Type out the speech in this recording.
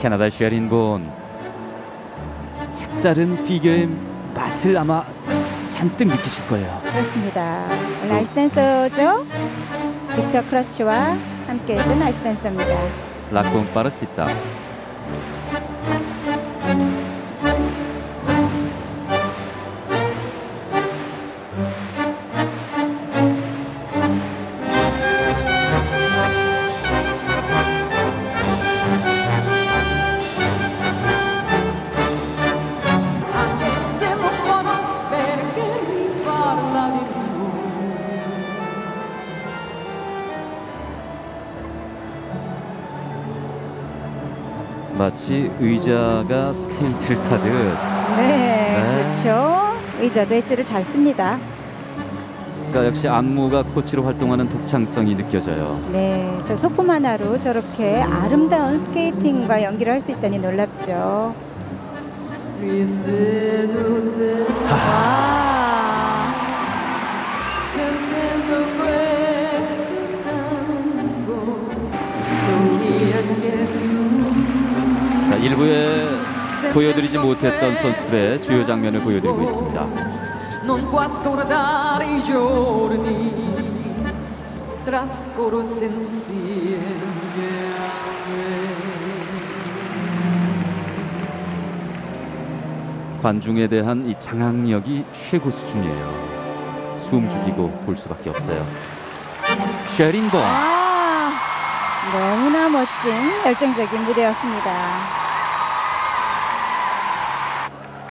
캐나다 쉐린 본 색다른 피겨의 맛을 아마 잔뜩 느끼실 거예요. 그렇습니다. 원래 아이스 댄서죠. 빅터 크러치와 함께 했던 아이스 댄서입니다. La cumparsita. 마치 의자가 스테인트를 타듯 네, 네. 그렇죠. 의자도 엣지를 잘 씁니다. 그러니까 역시 안무가 코치로 활동하는 독창성이 느껴져요. 네, 저 소품 하나로 저렇게 아름다운 스케이팅과 연기를 할 수 있다니 놀랍죠. Rivedo 일부에 보여드리지 못했던 선수들의 주요 장면을 보여드리고 있습니다. me 관중에 대한 이 장악력이 최고 수준이에요. 숨 죽이고 볼 수밖에 없어요. 쉐린 본. 아, 너무나 멋진 열정적인 무대였습니다.